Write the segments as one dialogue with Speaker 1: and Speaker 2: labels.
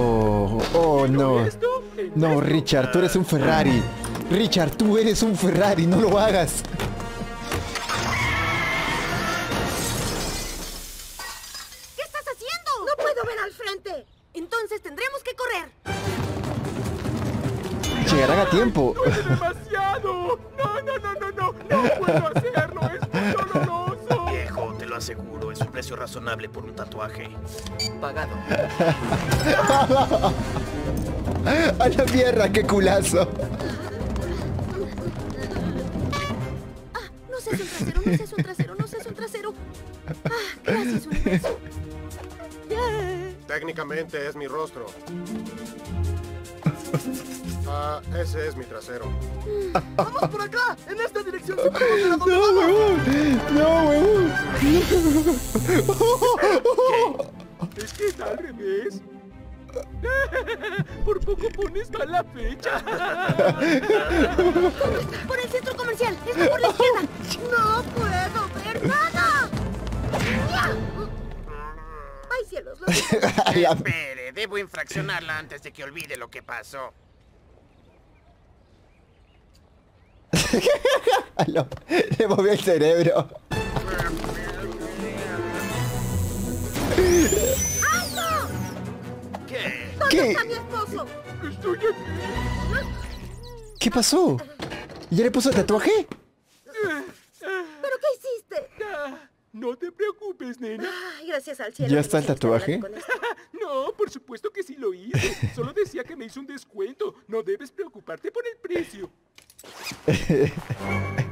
Speaker 1: Oh, oh no.
Speaker 2: ¿Esto? ¿En
Speaker 1: No? Richard, tú eres un Ferrari. Richard, tú eres un Ferrari, no lo hagas.
Speaker 3: ¿Qué estás haciendo? No puedo ver al frente. Entonces tendremos que correr.
Speaker 1: Llegarán a tiempo.
Speaker 2: ¡Duele demasiado! No, no, no, no, no. No puedo hacerlo.
Speaker 4: Lo aseguro, es un precio razonable por un tatuaje. Pagado.
Speaker 1: A la mierda, qué culazo.
Speaker 3: Ah, no seas un trasero, no seas un trasero, no seas un trasero. Ah, gracias, universo.
Speaker 5: Técnicamente es mi rostro. Ah, ese es mi trasero.
Speaker 2: ¡Vamos por acá! ¡En
Speaker 1: No, huevón. No, huevón.
Speaker 2: Es que está al revés. Por poco pones mal la fecha.
Speaker 3: Por el centro comercial, está por la izquierda. No puedo ver nada. Ay, cielos,
Speaker 4: Espere, debo infraccionarla antes de que olvide lo que pasó.
Speaker 1: la- Le movió el cerebro.
Speaker 3: ¡Alto!
Speaker 4: ¿Qué?
Speaker 3: ¿Dónde
Speaker 1: ¿Qué?
Speaker 3: está mi esposo?
Speaker 2: Estoy aquí.
Speaker 1: ¿Qué pasó? ¿Ya le puso tatuaje?
Speaker 3: ¿Pero qué hiciste?
Speaker 2: Ah, No te preocupes, nena.
Speaker 3: Ay, gracias al cielo.
Speaker 1: ¿Ya está el tatuaje?
Speaker 2: No, por supuesto que sí lo hice. Solo decía que me hizo un descuento. No debes preocuparte por el precio.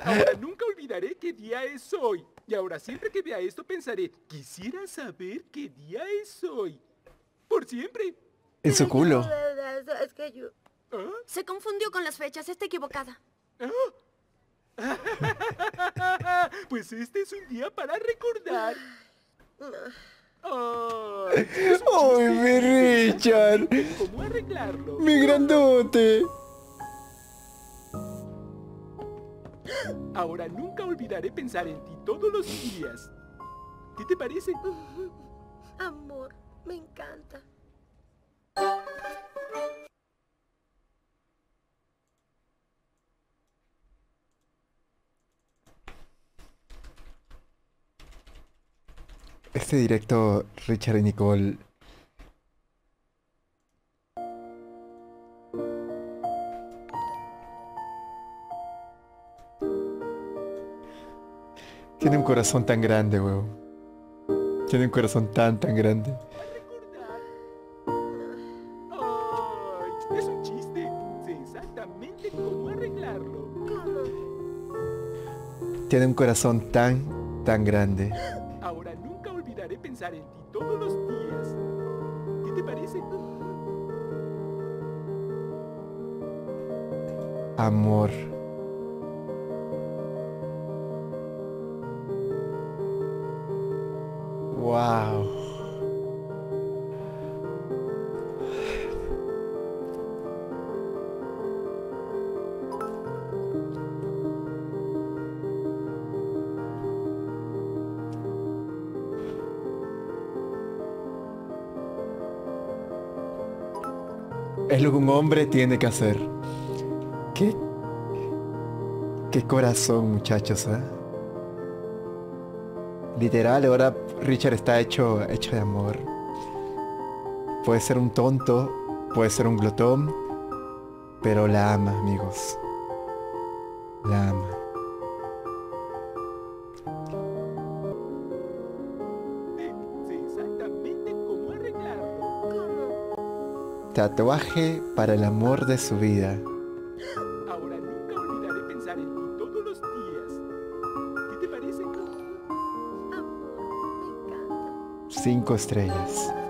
Speaker 2: Ahora nunca olvidaré qué día es hoy. Y ahora siempre que vea esto pensaré, quisiera saber qué día es hoy. Por siempre.
Speaker 1: En su culo.
Speaker 3: Es que yo...
Speaker 2: ¿Ah?
Speaker 3: Se confundió con las fechas, está equivocada.
Speaker 2: Pues este es un día para recordar. Un
Speaker 1: ¡Ay, mi Richard!
Speaker 2: ¿Cómo arreglarlo?
Speaker 1: ¡Mi grandote!
Speaker 2: Ahora nunca olvidaré pensar en ti todos los días. ¿Qué te parece?
Speaker 3: Amor, me encanta.
Speaker 1: Este directo, Richard y Nicole. Tiene un corazón tan grande, weón. Tiene un corazón tan, tan grande.
Speaker 2: Es un chiste. Sé exactamente cómo arreglarlo.
Speaker 1: Tiene un corazón tan, tan grande.
Speaker 2: Ahora nunca olvidaré pensar en ti todos los días. ¿Qué te parece?
Speaker 1: Amor. Wow. Es lo que un hombre tiene que hacer. ¿Qué? Qué corazón, muchachos, ¿eh? Literal, ahora Richard está hecho, hecho de amor. Puede ser un tonto, puede ser un glotón, pero la ama, amigos. La ama. Tatuaje para el amor de su vida.
Speaker 2: Ahora nunca olvidaré pensar en
Speaker 1: Cinco estrellas.